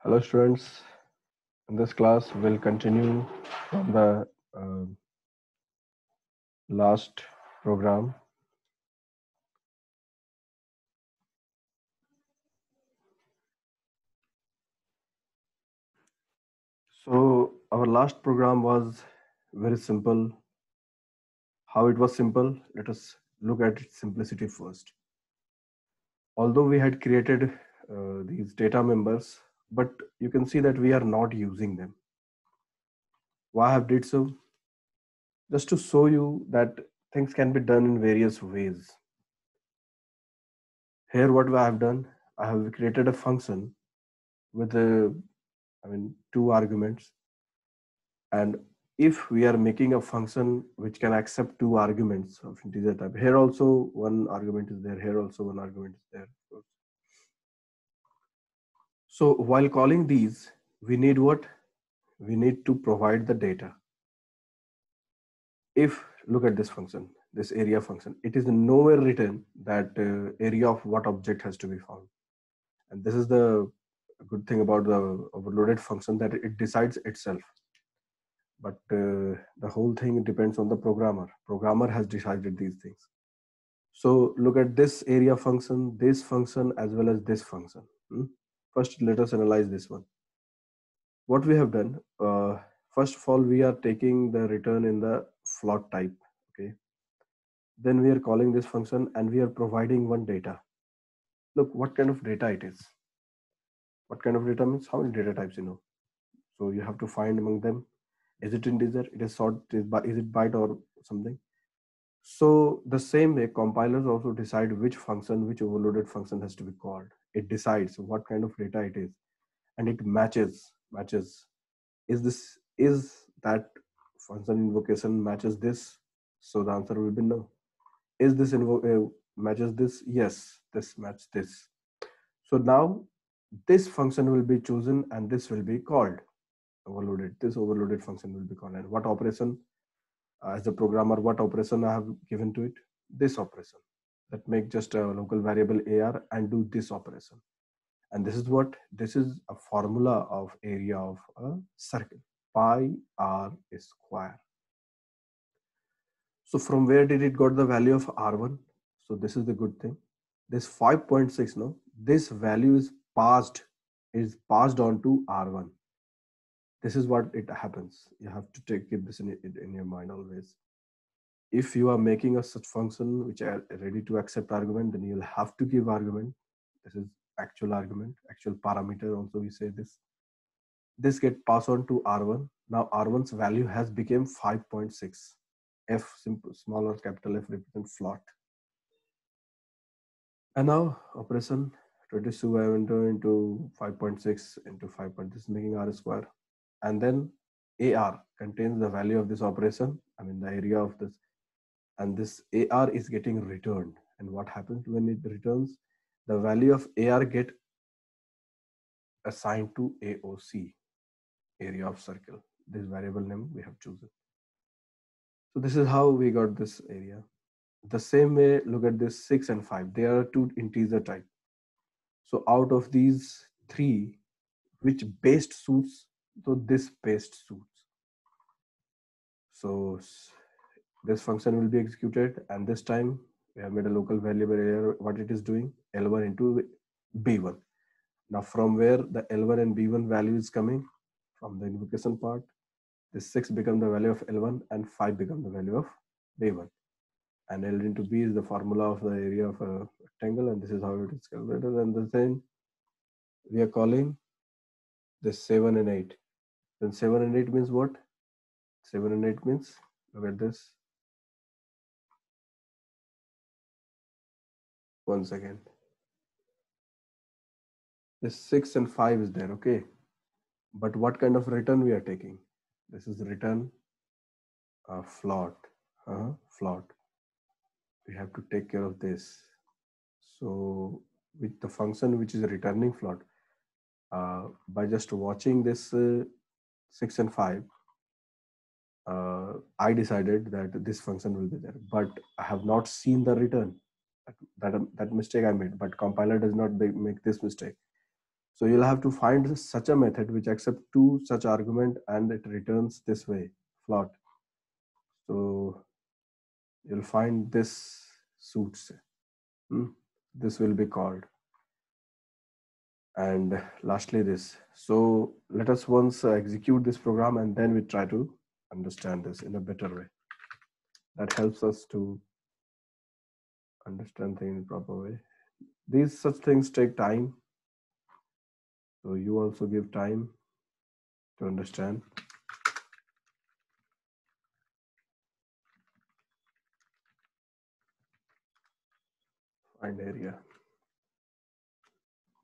Hello students, in this class we'll continue from the uh, last program. So our last program was very simple. How it was simple? Let us look at its simplicity first. Although we had created uh, these data members, but you can see that we are not using them. Why I have did so? Just to show you that things can be done in various ways. Here what I have done, I have created a function with a, I mean, two arguments. And if we are making a function which can accept two arguments of integer type, here also one argument is there, here also one argument is there. So while calling these, we need what? We need to provide the data. If, look at this function, this area function, it is nowhere written that uh, area of what object has to be found. And this is the good thing about the overloaded function that it decides itself. But uh, the whole thing depends on the programmer. Programmer has decided these things. So look at this area function, this function, as well as this function. Hmm? First, let us analyze this one. What we have done, uh, first of all, we are taking the return in the float type, okay? Then we are calling this function and we are providing one data. Look, what kind of data it is. What kind of data means how many data types you know. So you have to find among them. Is it integer? It is short, is it byte or something? So the same way, compilers also decide which function, which overloaded function has to be called. It decides what kind of data it is, and it matches matches. Is this is that function invocation matches this? So the answer will be no. Is this invo uh, matches this? Yes, this match this. So now this function will be chosen and this will be called overloaded. This overloaded function will be called and what operation uh, as a programmer what operation I have given to it this operation that make just a local variable AR and do this operation. And this is what this is a formula of area of a circle pi r square. So from where did it got the value of r1 so this is the good thing. This 5.6 no? This value is passed is passed on to r1 this is what it happens. You have to take keep this in, in your mind always if you are making a such function which are ready to accept argument then you'll have to give argument. This is actual argument actual parameter also we say this. This get passed on to r1 now r1's value has become 5.6 f simple small or capital f represent float. And now operation 22 I into 5.6 into 5. This is making r square. And then AR contains the value of this operation, I mean the area of this, and this AR is getting returned. And what happens when it returns? The value of AR get assigned to AOC, area of circle. This variable name we have chosen. So this is how we got this area. The same way, look at this six and five. They are two integer type. So out of these three, which best suits so this paste suits. So this function will be executed and this time we have made a local variable error. What it is doing L1 into B1. Now from where the L1 and B1 value is coming from the invocation part, this 6 become the value of L1 and 5 become the value of B1. And L into B is the formula of the area of a rectangle and this is how it is calculated. And the same we are calling this 7 and 8 then 7 and 8 means what? 7 and 8 means, look at this. One second. This 6 and 5 is there, okay? But what kind of return we are taking? This is return uh, float, uh, float. We have to take care of this. So with the function which is returning float, uh, by just watching this uh, 6 and 5 uh, I decided that this function will be there, but I have not seen the return. That, that, mistake I made, but compiler does not make this mistake. So you'll have to find such a method which accepts two such argument and it returns this way, float. So you'll find this suits. Hmm? This will be called. And lastly this. So let us once uh, execute this program and then we try to understand this in a better way. That helps us to understand things in proper way. These such things take time so you also give time to understand. Find area.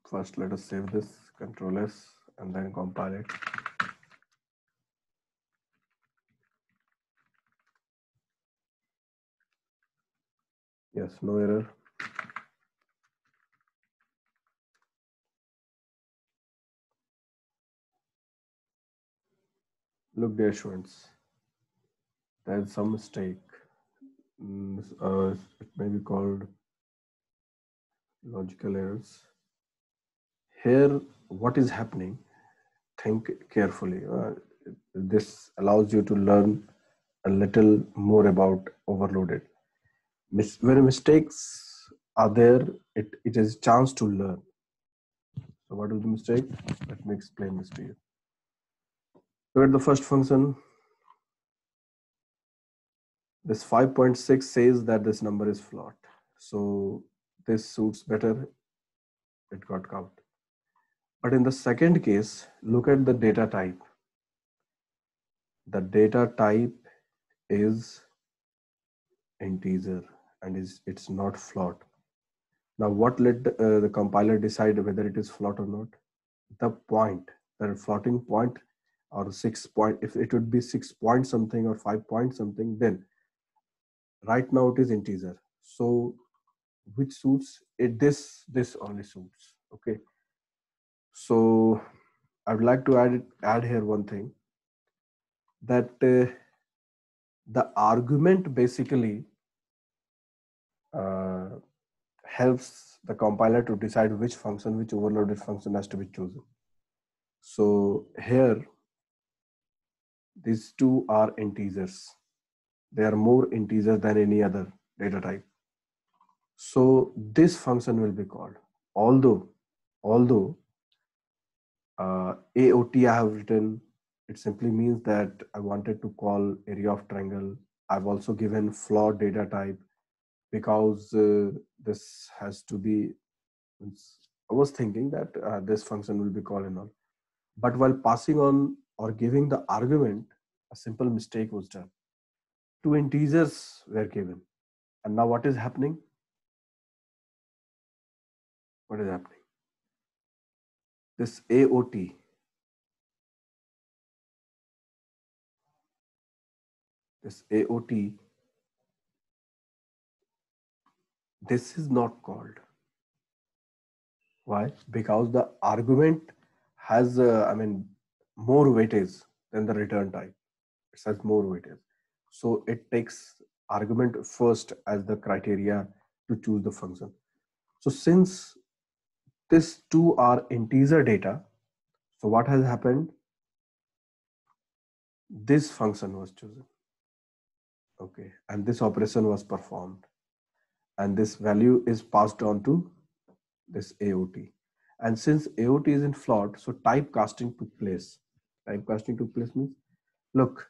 First, let us save this, Control S, and then compile it. Yes, no error. look dear students there's some mistake. Mm, uh, it may be called logical errors. Here what is happening? Think carefully. Uh, this allows you to learn a little more about overloaded Mis- when mistakes are there it, it is a chance to learn so what is the mistake let me explain this to you Look at the first function. This 5.6 says that this number is float. So this suits better. It got count. But in the second case, look at the data type. The data type is integer and is it's not float. Now, what let uh, the compiler decide whether it is float or not? The point, the floating point or six point if it would be six point something or five point something then right now it is integer so which suits it this this only suits okay so i would like to add add here one thing that uh, the argument basically uh, helps the compiler to decide which function which overloaded function has to be chosen so here these two are integers. They are more integers than any other data type. So this function will be called. Although, although uh, AOT I have written, it simply means that I wanted to call area of triangle. I've also given float data type because uh, this has to be, I was thinking that uh, this function will be called and all. But while passing on or giving the argument, a simple mistake was done. Two integers were given. And now what is happening? What is happening? This AOT, this AOT, this is not called. Why? Because the argument has, uh, I mean, more weightage than the return type. It has more weightage. So it takes argument first as the criteria to choose the function. So since these two are integer data, so what has happened? This function was chosen. Okay, and this operation was performed. And this value is passed on to this AOT. And since AOT is in float, so typecasting took place. Typecasting took place means look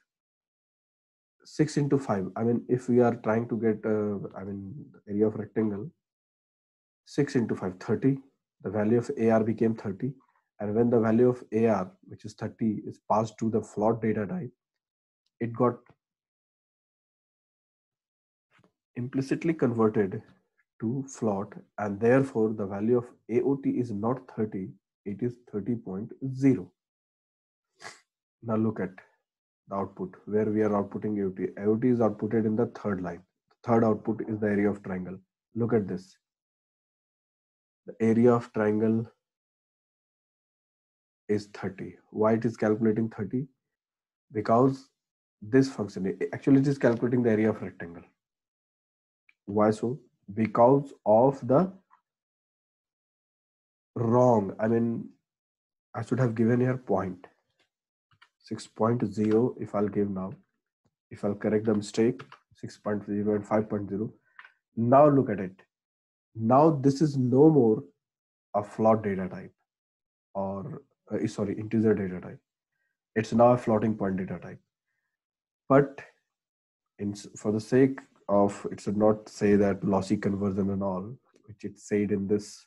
6 into 5 i mean if we are trying to get uh, i mean area of rectangle 6 into 5 30 the value of ar became 30 and when the value of ar which is 30 is passed to the float data type it got implicitly converted to float and therefore the value of aot is not 30 it is 30.0 now look at the output where we are outputting AOT. AOT is outputted in the third line. third output is the area of triangle. Look at this. The area of triangle is 30. Why it is calculating 30? Because this function, actually it is calculating the area of rectangle. Why so? Because of the wrong, I mean, I should have given here point 6.0 if I'll give now. If I'll correct the mistake, 6.0 and 5.0. Now look at it. Now this is no more a float data type or uh, sorry, integer data type. It's now a floating point data type. But in, for the sake of, it should not say that lossy conversion and all, which it said in this.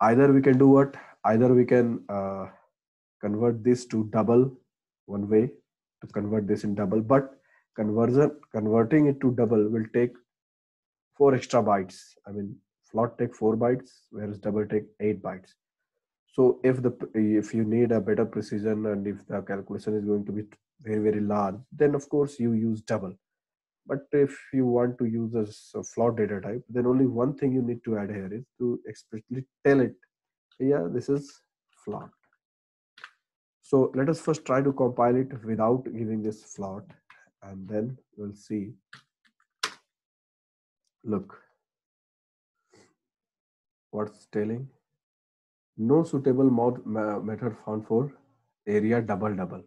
Either we can do what? Either we can uh, convert this to double one way to convert this in double, but conversion converting it to double will take four extra bytes. I mean, float take four bytes, whereas double take eight bytes. So if the if you need a better precision and if the calculation is going to be very very large, then of course you use double. But if you want to use a float data type, then only one thing you need to add here is to explicitly tell it, yeah, this is float. So let us first try to compile it without giving this float and then we'll see. Look, what's telling? No suitable mod method found for area double double.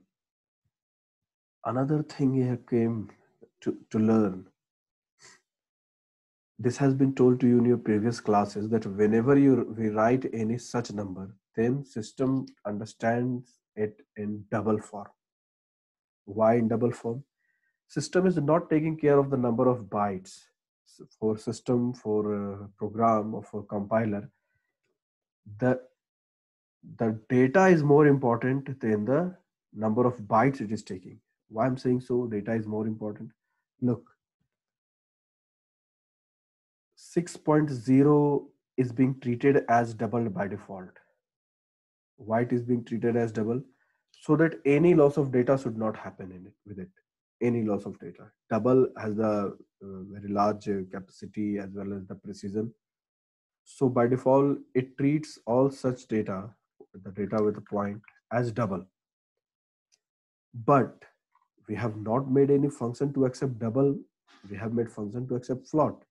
Another thing here came to, to learn. This has been told to you in your previous classes that whenever you we write any such number, then system understands it in double form. Why in double form? System is not taking care of the number of bytes for system, for uh, program, or for compiler. The the data is more important than the number of bytes it is taking. Why I'm saying so? Data is more important. Look, 6.0 is being treated as double by default. Why it is being treated as double so that any loss of data should not happen in it with it. Any loss of data. Double has the uh, very large uh, capacity as well as the precision. So by default it treats all such data the data with a point as double. But we have not made any function to accept double. We have made function to accept float.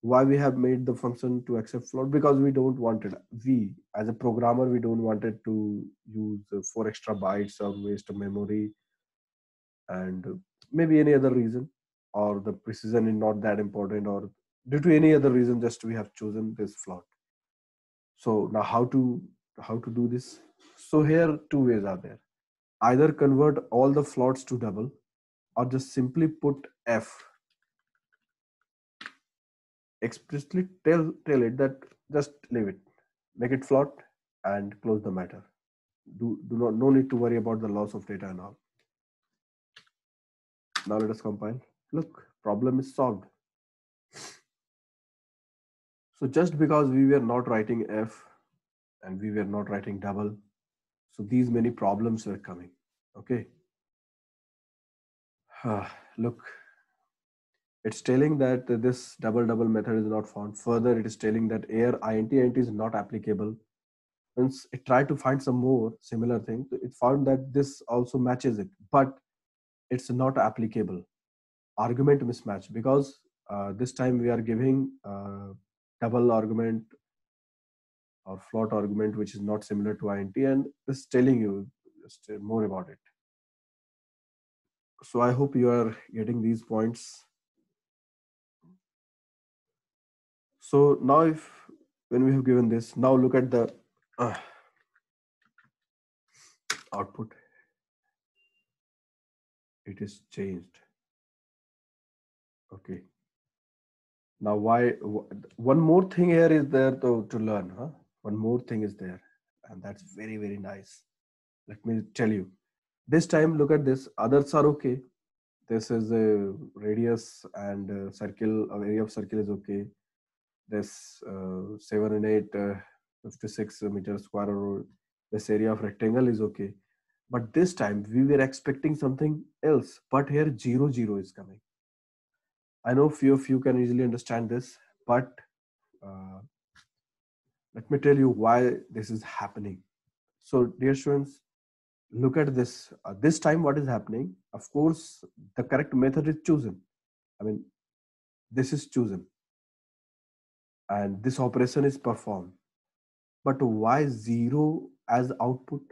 Why we have made the function to accept float? Because we don't want it. We as a programmer we don't want it to use uh, four extra bytes or waste of memory and maybe any other reason or the precision is not that important or due to any other reason just we have chosen this float. So now how to how to do this? So here two ways are there either convert all the floats to double or just simply put f. Explicitly tell tell it that just leave it. Make it float and close the matter. Do do not no need to worry about the loss of data and all. Now let us compile. Look problem is solved. So just because we were not writing f and we were not writing double so these many problems were coming okay look it's telling that this double double method is not found. Further, it is telling that air int int is not applicable. Once it tried to find some more similar thing, it found that this also matches it, but it's not applicable. Argument mismatch because uh, this time we are giving uh, double argument or float argument which is not similar to int and is telling you just more about it so i hope you are getting these points So now if when we have given this, now look at the uh, output. It is changed. Okay. Now why, one more thing here is there to, to learn. Huh? One more thing is there and that's very, very nice. Let me tell you. This time, look at this. Others are okay. This is a radius and circle, area of circle is okay this uh, 7 and 8 uh, 56 meter square this area of rectangle is okay but this time we were expecting something else but here 0 0 is coming i know few of you can easily understand this but uh, let me tell you why this is happening so dear students look at this uh, this time what is happening of course the correct method is chosen i mean this is chosen and this operation is performed But why zero as output?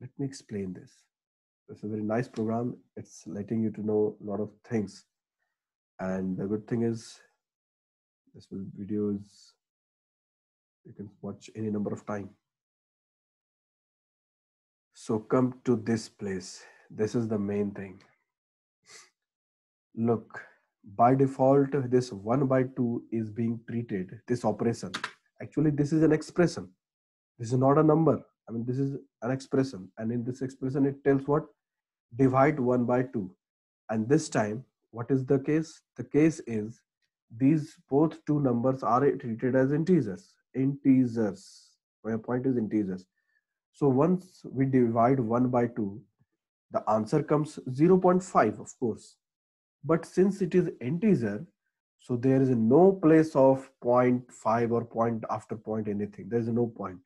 Let me explain this. It's a very nice program. It's letting you to know a lot of things. And the good thing is this video is you can watch any number of time. So come to this place. This is the main thing. Look, by default, this one by two is being treated, this operation. Actually, this is an expression. This is not a number. I mean, this is an expression. And in this expression, it tells what? Divide one by two. And this time, what is the case? The case is these both two numbers are treated as integers. Integers. My point is integers. So once we divide 1 by 2, the answer comes 0.5, of course. But since it is integer, so there is no place of 0.5 or point after point anything. There is no point.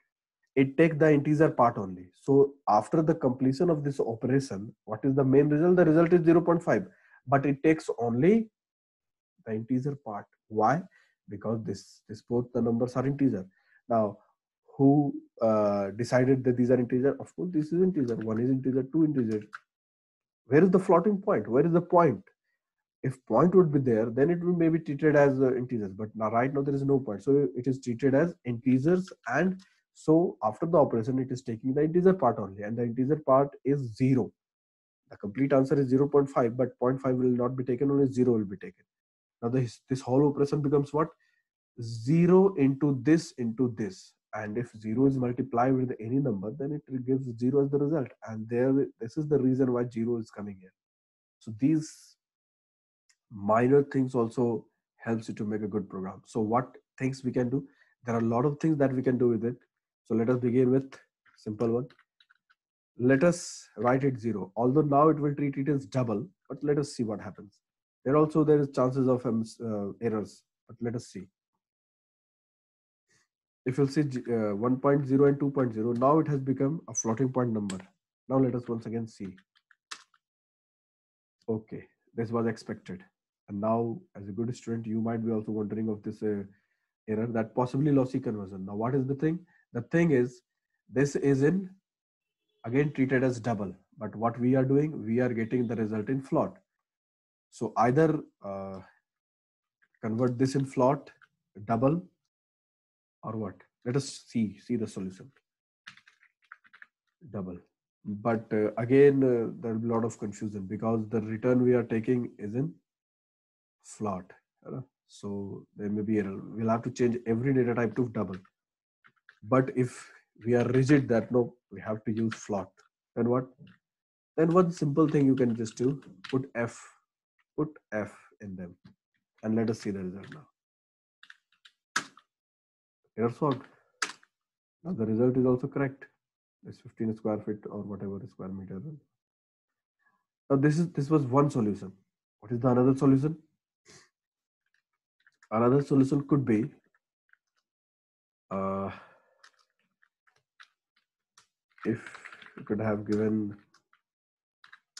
It takes the integer part only. So after the completion of this operation, what is the main result? The result is 0.5. But it takes only the integer part. Why? Because this, this both the numbers are integer. Now, who uh, decided that these are integer? Of course, this is integer. One is integer, two integer. Where is the floating point? Where is the point? If point would be there, then it would maybe treated as uh, integers. But now, right now, there is no point. So it is treated as integers. And so after the operation, it is taking the integer part only. And the integer part is zero. The complete answer is 0.5, but 0.5 will not be taken, only zero will be taken. Now this, this whole operation becomes what? Zero into this into this. And if 0 is multiplied with any number then it gives 0 as the result. And there this is the reason why 0 is coming here. So these minor things also helps you to make a good program. So what things we can do? There are a lot of things that we can do with it. So let us begin with simple one. Let us write it 0 although now it will treat it as double but let us see what happens there also there is chances of um, uh, errors but let us see. If you'll see uh, 1.0 and 2.0 now it has become a floating point number. Now let us once again see. Okay this was expected. And now as a good student you might be also wondering of this uh, error that possibly lossy conversion. Now what is the thing? The thing is this is in again treated as double. But what we are doing we are getting the result in float so either uh, convert this in float double or what? Let us see, see the solution. Double. But uh, again, uh, there will be a lot of confusion because the return we are taking is in float. So there may be error. We'll have to change every data type to double. But if we are rigid that no, we have to use float, then what? Then one simple thing you can just do, put F, put F in them and let us see the result now error solved. Now the result is also correct. It's 15 square feet or whatever square meter. Now this is this was one solution. What is the another solution? Another solution could be uh, if you could have given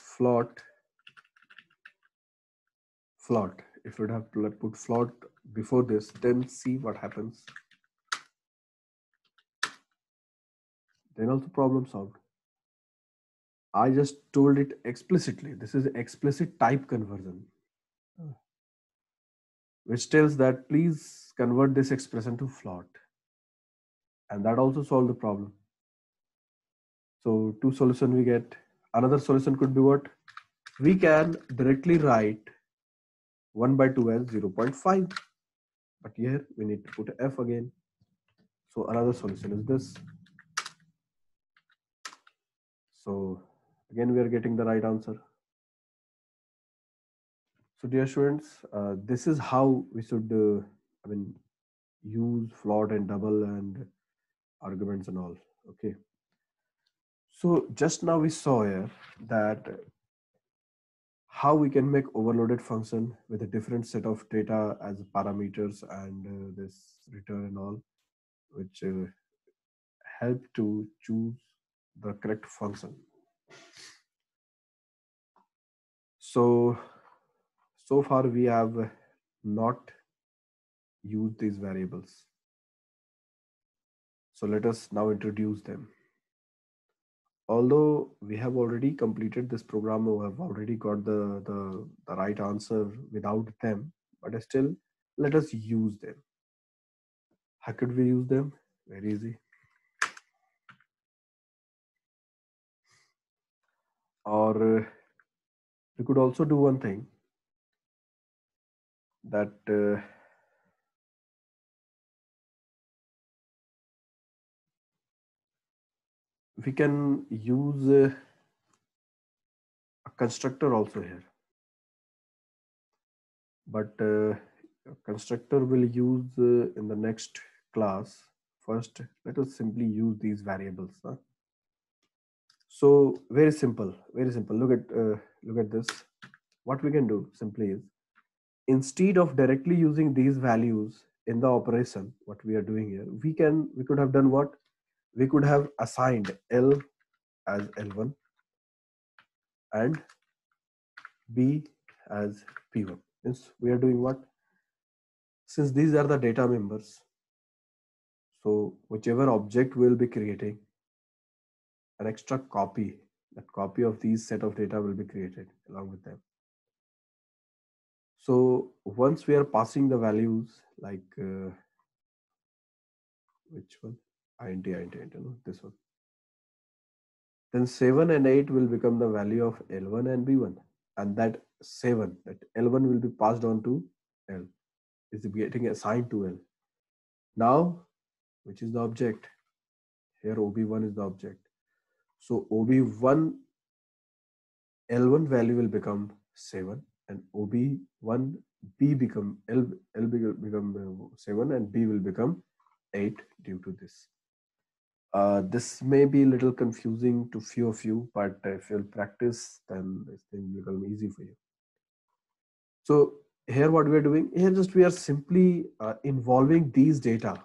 float float if you would have to put float before this then see what happens then also problem solved. I just told it explicitly. This is explicit type conversion, which tells that please convert this expression to float. And that also solved the problem. So two solution we get. Another solution could be what? We can directly write 1 by 2 as 0.5. But here we need to put f again. So another solution is this. So again, we are getting the right answer. So dear students, uh, this is how we should, uh, I mean, use float and double and arguments and all, okay. So just now we saw here that how we can make overloaded function with a different set of data as parameters and uh, this return and all, which uh, help to choose the correct function. So, so far we have not used these variables. So let us now introduce them. Although we have already completed this program, we have already got the, the, the right answer without them, but still let us use them. How could we use them? Very easy. Or uh, we could also do one thing that uh, we can use uh, a constructor also here. But uh, constructor will use uh, in the next class first let us simply use these variables huh? so very simple very simple. Look at uh, look at this. What we can do simply is instead of directly using these values in the operation what we are doing here we can we could have done what we could have assigned L as L1 and B as B1. Means we are doing what? Since these are the data members, so whichever object we'll be creating, an extra copy, that copy of these set of data will be created along with them. So once we are passing the values like uh, which one? Int int int no? This one. Then 7 and 8 will become the value of l1 and b1 and that 7 that l1 will be passed on to l. Is getting assigned to l? Now which is the object? Here ob1 is the object. So ob1 l1 value will become 7 and ob1 b become l l become uh, 7 and b will become 8 due to this uh, this may be a little confusing to few of you, but if you'll practice, then this thing will become easy for you. So here what we're doing, here just we are simply uh, involving these data.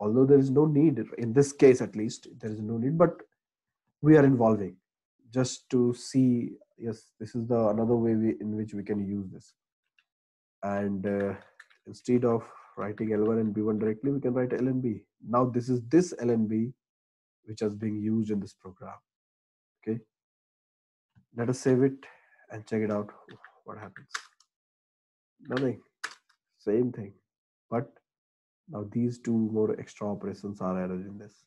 Although there is no need, in this case at least, there is no need, but we are involving just to see, yes, this is the another way we, in which we can use this. And uh, instead of writing L1 and B1 directly, we can write LNB. Now this is this LNB which is being used in this program. Okay. Let us save it and check it out. What happens? Nothing. Same thing. But now these two more extra operations are added in this.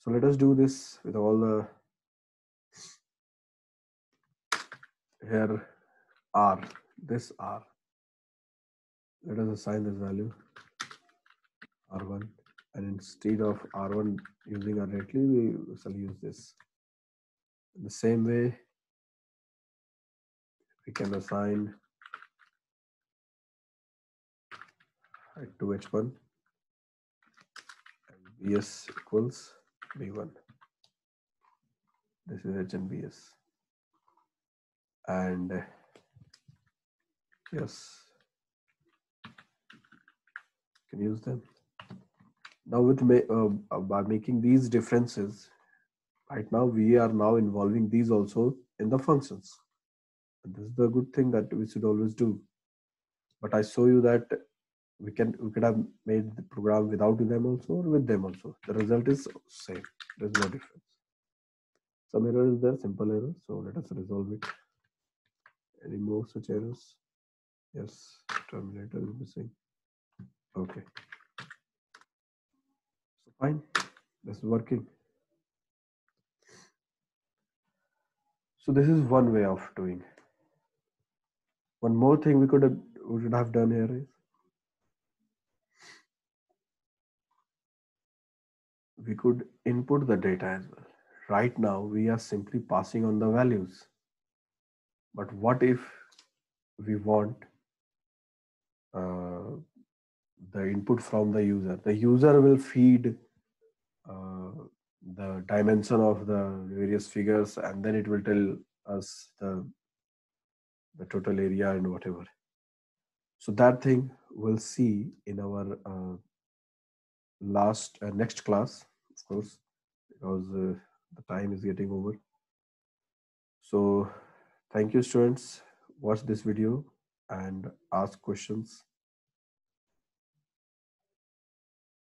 So let us do this with all the here R, this R let us assign this value r1 and instead of r1 using r directly we shall use this. In the same way we can assign to h1 and bs equals b1 this is h and bs and yes can use them? Now with uh, uh, by making these differences right now we are now involving these also in the functions. And this is the good thing that we should always do. But i show you that we can we could have made the program without them also or with them also. The result is same. There's no difference. Some error is there simple error so let us resolve it. Any more such errors? Yes terminator is missing Okay. So fine, this is working. So this is one way of doing. One more thing we could have we should have done here is we could input the data as well. Right now we are simply passing on the values. But what if we want uh, the input from the user. The user will feed uh, the dimension of the various figures and then it will tell us the, the total area and whatever. So that thing we'll see in our uh, last uh, next class, of course, because uh, the time is getting over. So thank you students. Watch this video and ask questions